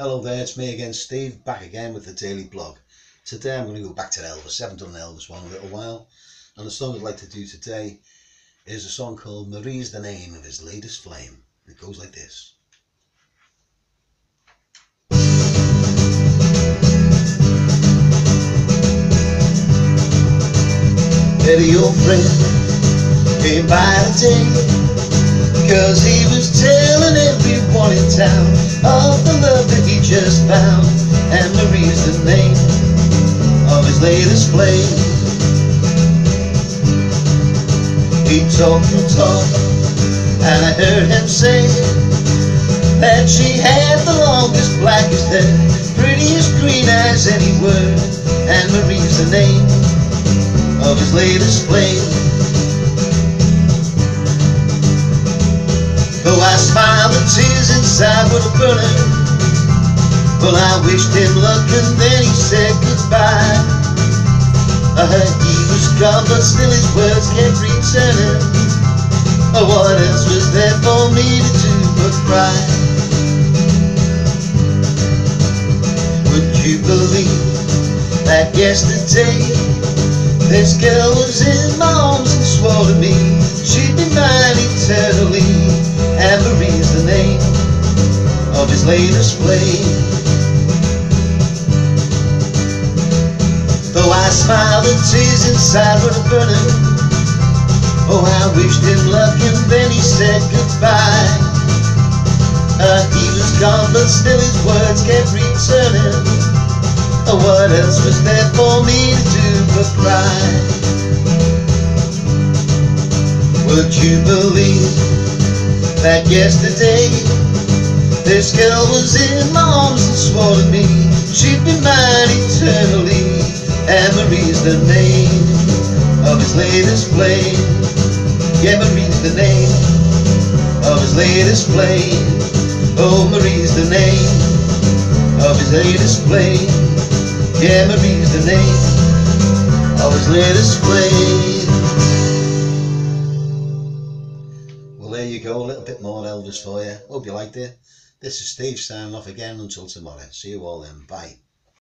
Hello there, it's me again, Steve, back again with the Daily Blog. Today I'm going to go back to Elvis. I haven't done an Elvis one in a little while. And the song I'd like to do today is a song called Marie's the Name of His Latest Flame. It goes like this. Eddie, your friend, came by today Cause he was telling in town. Of the love that he just found And Marie's the name of his latest play He talked and talked And I heard him say That she had the longest, blackest hair Prettiest green eyes anywhere And Marie's the name of his latest play Though I smiled, the tears were burning. Well, I wished him luck and then he said goodbye. I heard he was gone, but still his words kept returning. Oh, what else was there for me to do but cry? Would you believe that yesterday this girl was in my arms and swore to me his latest flame. Though I smiled, the tears inside were burning. Oh, I wished him luck and then he said goodbye. Uh, he was gone, but still his words kept returning. Oh, what else was there for me to do? but cry. Would you believe that yesterday this girl was in my arms and swore to me she'd be mine eternally? Marie's the name of his latest. Yeah, Marie's the name of his latest flame. Oh, Marie's the name of his latest. Yeah, Marie's the name of his latest flame. Well, there you go, a little bit more Elvis for you. Hope you liked it. This is Steve signing off again until tomorrow. See you all then. Bye.